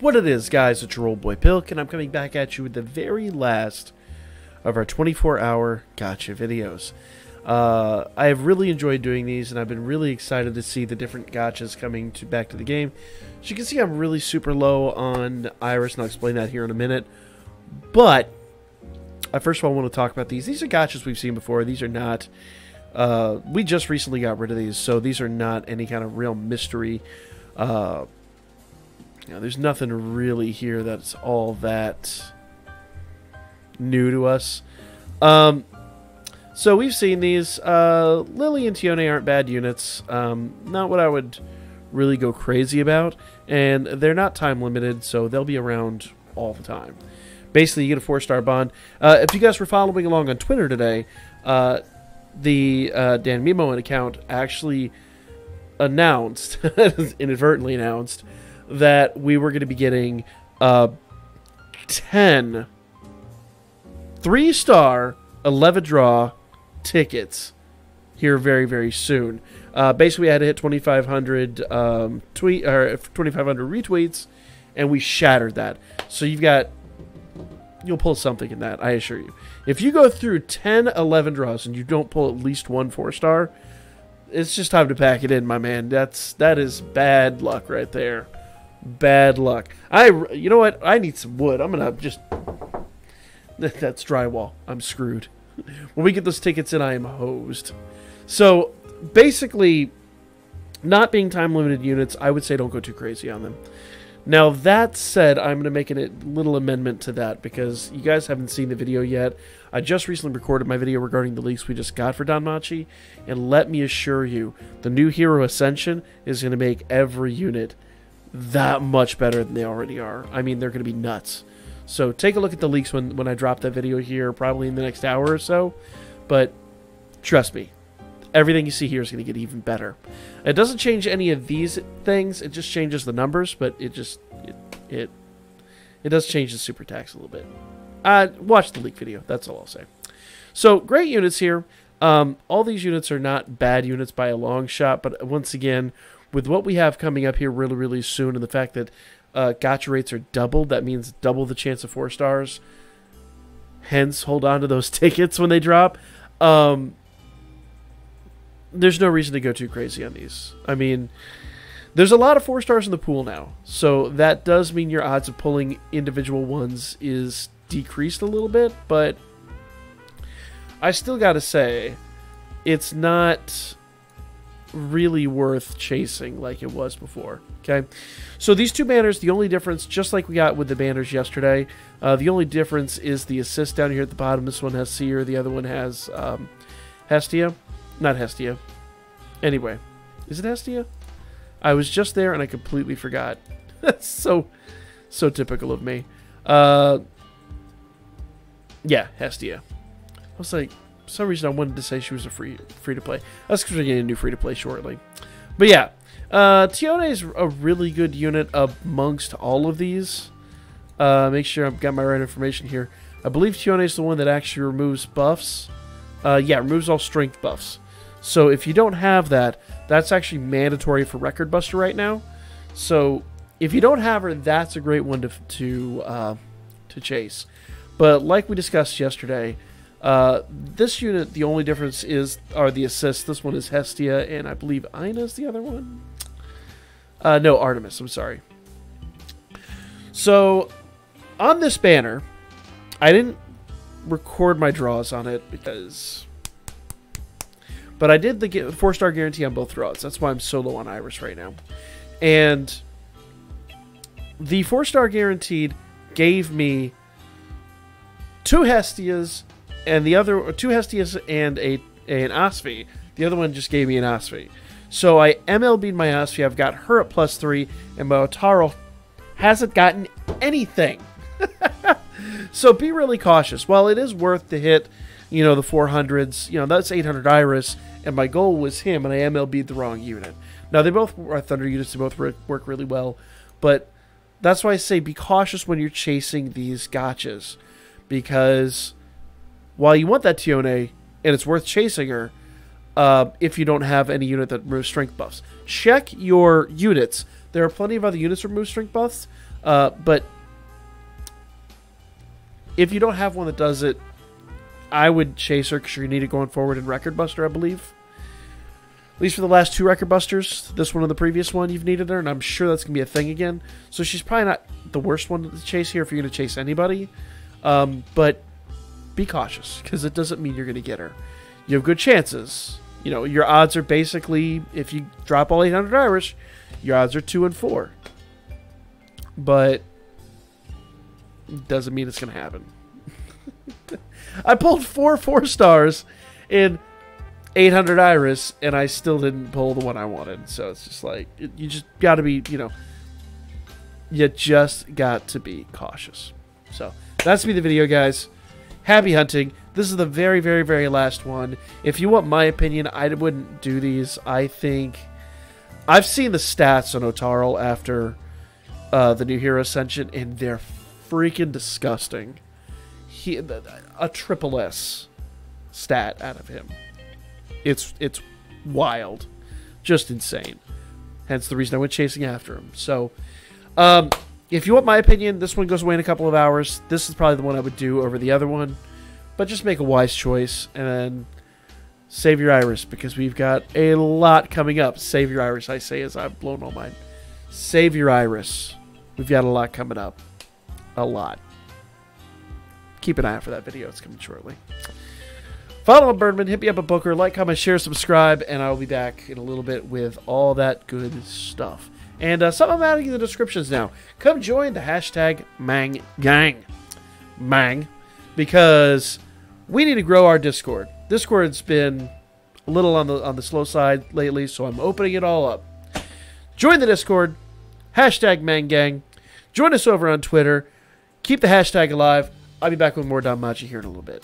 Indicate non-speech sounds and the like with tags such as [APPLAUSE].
What it is, guys, it's your old boy Pilk, and I'm coming back at you with the very last of our 24 hour gacha videos. Uh, I have really enjoyed doing these, and I've been really excited to see the different gachas coming to back to the game. As you can see, I'm really super low on Iris, and I'll explain that here in a minute. But I first of all want to talk about these. These are gachas we've seen before. These are not. Uh, we just recently got rid of these, so these are not any kind of real mystery. Uh, there's nothing really here that's all that new to us. Um, so we've seen these. Uh, Lily and Tione aren't bad units. Um, not what I would really go crazy about. And they're not time limited, so they'll be around all the time. Basically, you get a four star bond. Uh, if you guys were following along on Twitter today, uh, the uh, Danmemo account actually announced, [LAUGHS] inadvertently announced, that we were going to be getting uh, 10 three star 11 draw tickets here very, very soon. Uh, basically, we had to hit 2,500 um, tweet or 2,500 retweets, and we shattered that. So you've got you'll pull something in that, I assure you. If you go through 10, 11 draws and you don't pull at least one four star, it's just time to pack it in, my man. That's that is bad luck right there. Bad luck. I you know what? I need some wood. I'm gonna just that's drywall. I'm screwed. When we get those tickets in, I am hosed. So basically, not being time limited units, I would say don't go too crazy on them. Now, that said, I'm going to make a little amendment to that because you guys haven't seen the video yet. I just recently recorded my video regarding the leaks we just got for Danmachi, and let me assure you, the new Hero Ascension is going to make every unit that much better than they already are. I mean, they're going to be nuts. So take a look at the leaks when, when I drop that video here, probably in the next hour or so. But trust me, everything you see here is going to get even better. It doesn't change any of these things. It just changes the numbers, but it just it it, it does change the super tax a little bit. Uh, watch the leak video. That's all I'll say. So great units here. Um, all these units are not bad units by a long shot, but once again, with what we have coming up here really, really soon, and the fact that uh, gacha rates are doubled, that means double the chance of four stars. Hence, hold on to those [LAUGHS] tickets when they drop. Um, there's no reason to go too crazy on these. I mean, there's a lot of four stars in the pool now, so that does mean your odds of pulling individual ones is decreased a little bit, but I still got to say, it's not really worth chasing like it was before. Okay, so these two banners, the only difference, just like we got with the banners yesterday, uh, the only difference is the assist down here at the bottom. This one has Syr, the other one has um, Hestia. Not Hestia. Anyway, is it Hestia? I was just there and I completely forgot. [LAUGHS] That's so, so typical of me. Uh, yeah, Hestia. I was like, some reason I wanted to say she was a free free to play. That's because we're getting a new free to play shortly. But yeah, uh, Tione is a really good unit amongst all of these. Uh, make sure I've got my right information here. I believe Tione is the one that actually removes buffs. Uh, yeah, removes all strength buffs. So if you don't have that, that's actually mandatory for Record Buster right now. So if you don't have her, that's a great one to to uh, to chase. But like we discussed yesterday, uh, this unit the only difference is are the assists. This one is Hestia, and I believe Eina is the other one. Uh, no, Artemis. I'm sorry. So on this banner, I didn't record my draws on it because but I did the four star guarantee on both draws. That's why I'm so low on Iris right now. And the four star guaranteed gave me two Hestias and the other two Hestias and a an Asfi. The other one just gave me an Asfi. So I MLB'd my Asfi. I've got her at plus three, and my Ottar hasn't gotten anything. [LAUGHS] so be really cautious. While it is worth to hit, you know, the 400s, you know, that's 800 Iris and my goal was him, and I MLB'd the wrong unit. Now, they both are Thunder units, they both work really well, but that's why I say be cautious when you're chasing these gachas, because while you want that Tione, and it's worth chasing her, uh, if you don't have any unit that removes strength buffs. Check your units There are plenty of other units with move strength buffs, uh, but if you don't have one that does it, I would chase her because you need it going forward in Record Buster, I believe. At least for the last two Record Busters, this one and the previous one, you've needed her, and I'm sure that's going to be a thing again. So she's probably not the worst one to chase here if you're going to chase anybody. Um, but be cautious because it doesn't mean you're going to get her. You have good chances. You know, your odds are basically, if you drop all 800 Iris, your odds are 2 and 4. But doesn't mean it's going to happen. [LAUGHS] I pulled four four stars in 800 Iris, and I still didn't pull the one I wanted. So it's just like, you just got to be, you know, you just got to be cautious. So that's me the video, guys. Happy hunting. This is the very, very, very last one. If you want my opinion, I wouldn't do these. I think I've seen the stats on Ottar after uh, the new Hero Ascension, and they're freaking disgusting. He a triple S stat out of him. It's it's wild, just insane. Hence the reason I went chasing after him. So, um, if you want my opinion, this one goes away in a couple of hours. This is probably the one I would do over the other one, but just make a wise choice and save your iris because we've got a lot coming up. Save your iris, I say as I've blown all mine. Save your iris. We've got a lot coming up. A lot. Keep an eye out for that video. It's coming shortly. Follow Birdman, hit me up a Booker, like, comment, share, subscribe, and I will be back in a little bit with all that good stuff. And uh, some I'm adding in the descriptions now. Come join the hashtag Mang Gang. Mang. Because we need to grow our Discord. Discord's been a little on the on the slow side lately, so I'm opening it all up. Join the Discord. Hashtag Mang Gang. Join us over on Twitter. Keep the hashtag alive. I'll be back with more Danmachi here in a little bit.